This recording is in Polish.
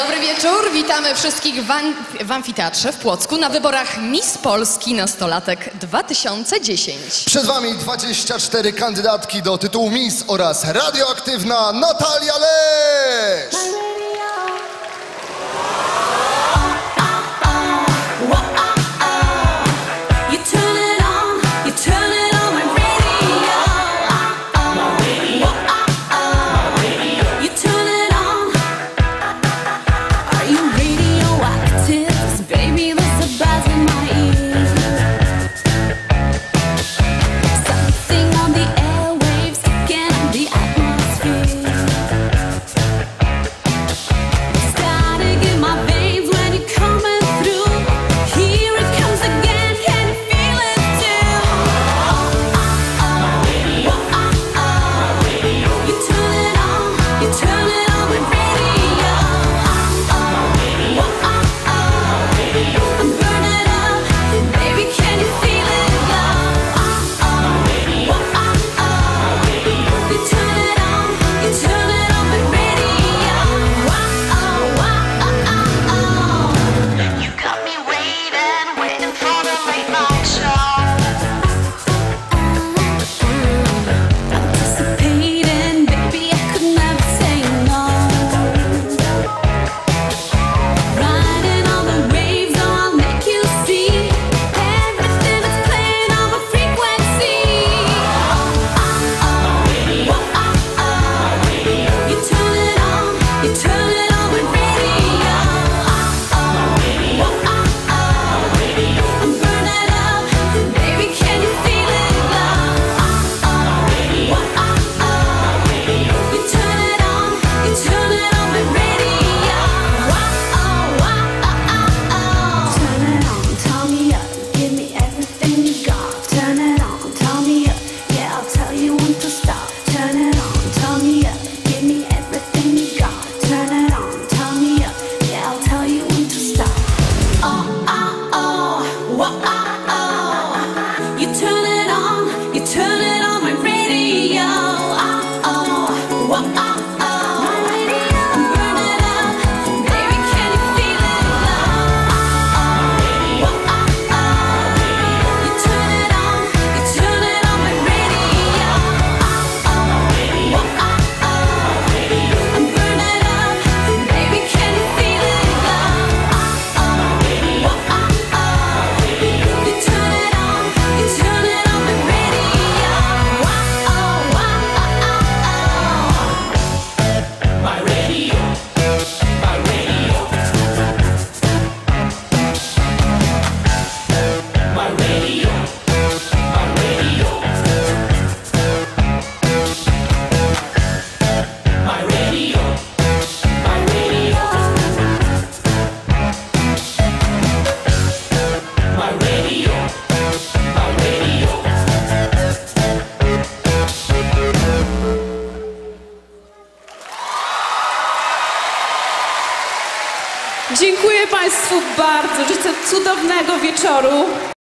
Dobry wieczór, witamy wszystkich w, w amfiteatrze w Płocku na wyborach Miss Polski Nastolatek 2010. Przed Wami 24 kandydatki do tytułu Miss oraz radioaktywna Natalia Lesz. Wow. Dziękuję Państwu bardzo. Życzę cudownego wieczoru.